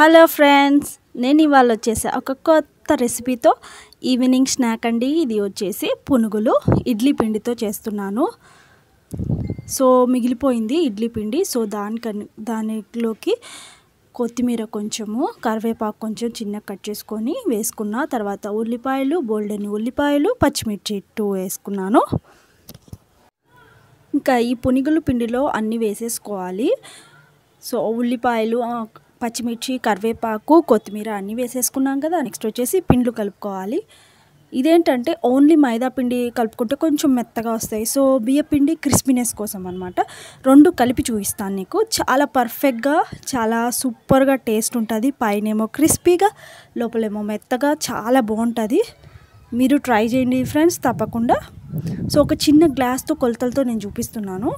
Hello friends నేను ఇవాళ వచ్చేసి ఒక కొత్త రెసిపీతో ఈవినింగ్ స్నాక్ అండి. ఇది వచ్చేసి పునుగులు ఇడ్లీ పిండితో చేస్తున్నాను. సో మిగిలిపోయింది ఇడ్లీ పిండి. సో దానికని దానిలోకి కొత్తిమీర కొంచెము కరివేపాకు కొంచెం చిన్న కట్ చేసుకొని వేసుకున్న తర్వాత ఉల్లిపాయలు బోల్డెన్ ఉల్లిపాయలు పచ్చిమిర్చి టూ వేసుకున్నాను. ఇంకా ఈ పునుగులు పిండిలో అన్నీ వేసేసుకోవాలి. సో ఉల్లిపాయలు పచ్చిమిర్చి కరివేపాకు కొత్తిమీర అన్నీ వేసేసుకున్నాం కదా నెక్స్ట్ వచ్చేసి పిండ్లు కలుపుకోవాలి. ఇదేంటంటే ఓన్లీ మైదా పిండి కలుపుకుంటే కొంచెం మెత్తగా వస్తాయి. సో బియ్య పిండి క్రిస్పీనెస్ కోసం అనమాట రెండు కలిపి చూపిస్తాను నీకు. చాలా పర్ఫెక్ట్గా చాలా సూపర్గా టేస్ట్ ఉంటుంది. పైనేమో క్రిస్పీగా లోపలేమో మెత్తగా చాలా బాగుంటుంది. మీరు ట్రై చేయండి ఫ్రెండ్స్ తప్పకుండా. సో ఒక చిన్న గ్లాస్తో కొలతలతో నేను చూపిస్తున్నాను.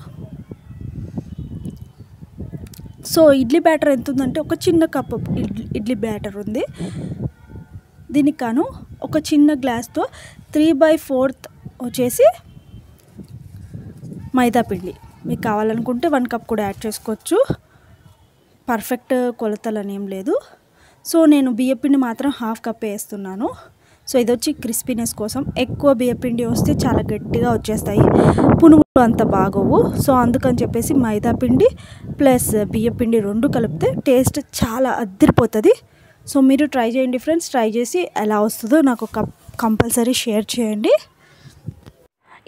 సో ఇడ్లీ బ్యాటర్ ఎంత ఉందంటే ఒక చిన్న కప్ ఇడ్లీ ఇడ్లీ బ్యాటర్ ఉంది. దీనికి కాను ఒక చిన్న గ్లాస్తో త్రీ బై ఫోర్త్ వచ్చేసి మైదాపిండి మీకు కావాలనుకుంటే వన్ కప్ కూడా యాడ్ చేసుకోవచ్చు. పర్ఫెక్ట్ కొలతలు అని ఏం లేదు. సో నేను బియ్యపిండి మాత్రం హాఫ్ కప్ వేస్తున్నాను. సో ఇది వచ్చి క్రిస్పీనెస్ కోసం ఎక్కువ బియ్యపిండి వస్తే చాలా గట్టిగా వచ్చేస్తాయి. పునుగులు అంత బాగోవు. సో అందుకని చెప్పేసి మైదా పిండి ప్లస్ బియ్యపిండి రెండు కలిపితే టేస్ట్ చాలా అద్దరిపోతుంది. సో మీరు ట్రై చేయండి ఫ్రెండ్స్. ట్రై చేసి ఎలా వస్తుందో నాకు కంపల్సరీ షేర్ చేయండి.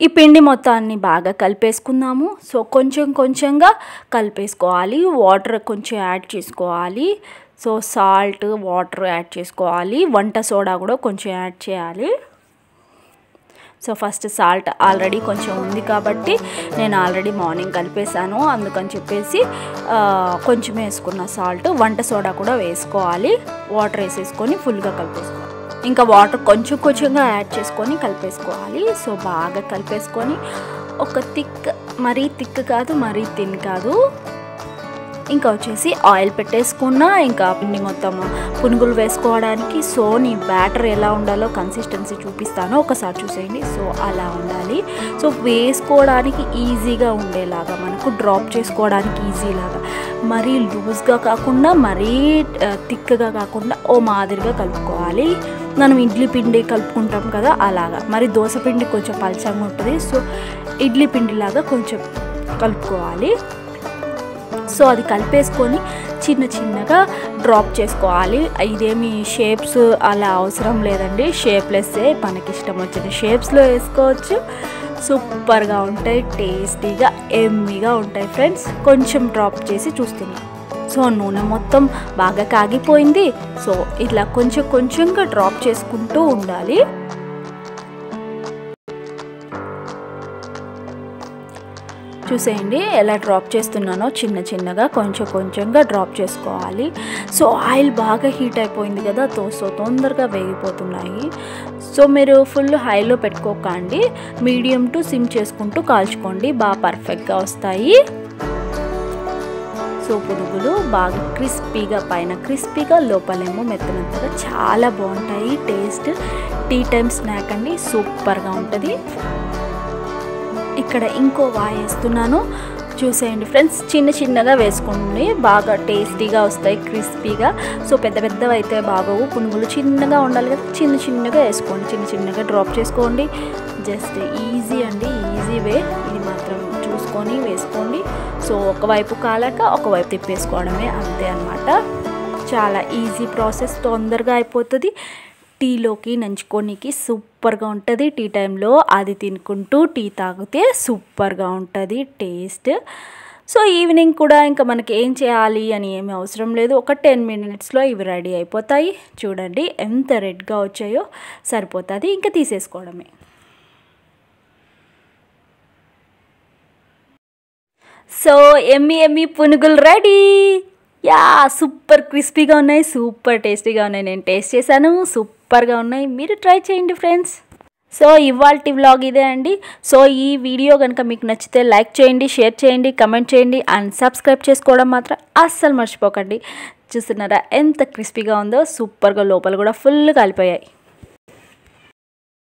ఈ పిండి మొత్తాన్ని బాగా కలిపేసుకుందాము. సో కొంచెం కొంచెంగా కలిపేసుకోవాలి. వాటర్ కొంచెం యాడ్ చేసుకోవాలి. సో సాల్ట్ వాటర్ యాడ్ చేసుకోవాలి. వంట సోడా కూడా కొంచెం యాడ్ చేయాలి. సో ఫస్ట్ సాల్ట్ ఆల్రెడీ కొంచెం ఉంది కాబట్టి నేను ఆల్రెడీ మార్నింగ్ కలిపేశాను. అందుకని చెప్పేసి కొంచెం వేసుకున్న సాల్ట్ వంట సోడా కూడా వేసుకోవాలి. వాటర్ వేసేసుకొని ఫుల్గా కలిపేసుకోవాలి. ఇంకా వాటర్ కొంచెం కొంచెంగా యాడ్ చేసుకొని కలిపేసుకోవాలి. సో బాగా కలిపేసుకొని ఒక థిక్ మరీ థిక్ కాదు మరీ థిన్ కాదు. ఇంకా వచ్చేసి ఆయిల్ పెట్టేసుకున్న ఇంకా పిండి మొత్తం పునుగులు వేసుకోవడానికి సో నీ బ్యాటర్ ఎలా ఉండాలో కన్సిస్టెన్సీ చూపిస్తాను. ఒకసారి చూసేయండి. సో అలా ఉండాలి. సో వేసుకోవడానికి ఈజీగా ఉండేలాగా మనకు డ్రాప్ చేసుకోవడానికి ఈజీలాగా మరీ లూజ్గా కాకుండా మరీ థిక్గా కాకుండా ఓ మాదిరిగా కలుపుకోవాలి. మనం ఇడ్లీ పిండి కలుపుకుంటాం కదా అలాగా. మరి దోశ పిండి కొంచెం పలచంగా ఉంటుంది. సో ఇడ్లీ పిండిలాగా కొంచెం కలుపుకోవాలి. సో అది కలిపేసుకొని చిన్న చిన్నగా డ్రాప్ చేసుకోవాలి. ఇదేమి షేప్స్ అలా అవసరం లేదండి. షేప్లెస్సే మనకి ఇష్టం వచ్చిన షేప్స్లో వేసుకోవచ్చు. సూపర్గా ఉంటాయి. టేస్టీగా ఎమ్మీగా ఉంటాయి ఫ్రెండ్స్. కొంచెం డ్రాప్ చేసి చూస్తున్నాం. సో నూనె మొత్తం బాగా కాగిపోయింది. సో ఇట్లా కొంచెం కొంచెంగా డ్రాప్ చేసుకుంటూ ఉండాలి. చూసేయండి ఎలా డ్రాప్ చేస్తున్నానో చిన్న చిన్నగా కొంచెం కొంచెంగా డ్రాప్ చేసుకోవాలి. సో ఆయిల్ బాగా హీట్ అయిపోయింది కదా తో సో తొందరగా వేగిపోతున్నాయి. సో మీరు ఫుల్ హైలో పెట్టుకోకండి మీడియం టు సిమ్ చేసుకుంటూ కాల్చుకోండి బాగా పర్ఫెక్ట్గా వస్తాయి. సో పునుగులు బాగా క్రిస్పీగా పైన క్రిస్పీగా లోపలేమో మెత్త మెత్తగా చాలా బాగుంటాయి. టేస్ట్ టీ టైమ్ స్నాక్ అండి సూపర్గా ఉంటుంది. ఇక్కడ ఇంకో వాయేస్తున్నాను. చూసేయండి ఫ్రెండ్స్ చిన్న చిన్నగా వేసుకోండి బాగా టేస్టీగా వస్తాయి క్రిస్పీగా. సో పెద్ద పెద్దవి అయితే బాగోవు. పునుగులు చిన్నగా ఉండాలి కదా చిన్న చిన్నగా వేసుకోండి చిన్న చిన్నగా డ్రాప్ చేసుకోండి. జస్ట్ ఈజీ అండి ఈజీ వే. ఇది మాత్రం చూసుకొని వేసుకోండి. సో ఒకవైపు కాలాక ఒకవైపు తిప్పేసుకోవడమే అంతే అనమాట చాలా ఈజీ ప్రాసెస్ తొందరగా అయిపోతుంది. టీలోకి నంచుకోనికి సూపర్గా ఉంటుంది. టీ టైంలో అది తినుకుంటూ టీ తాగితే సూపర్గా ఉంటుంది టేస్ట్. సో ఈవినింగ్ కూడా ఇంకా మనకి ఏం చేయాలి అని ఏమి అవసరం లేదు. ఒక టెన్ మినిట్స్లో ఇవి రెడీ అయిపోతాయి. చూడండి ఎంత రెడ్గా వచ్చాయో సరిపోతుంది. ఇంకా తీసేసుకోవడమే. సో ఎమ్మి ఎమ్మి పునుగులు రెడీ. యా సూపర్ క్రిస్పీగా ఉన్నాయి సూపర్ టేస్టీగా ఉన్నాయి. నేను టేస్ట్ చేశాను. సూపర్గా ఉన్నాయి. మీరు ట్రై చేయండి ఫ్రెండ్స్. సో ఇవాళ వ్లాగ్ ఇదే అండి. సో ఈ వీడియో కనుక మీకు నచ్చితే లైక్ చేయండి షేర్ చేయండి కమెంట్ చేయండి అండ్ సబ్స్క్రైబ్ చేసుకోవడం మాత్రం అస్సలు మర్చిపోకండి. చూస్తున్నారా ఎంత క్రిస్పీగా ఉందో సూపర్గా లోపల కూడా ఫుల్ కాలిపోయాయి.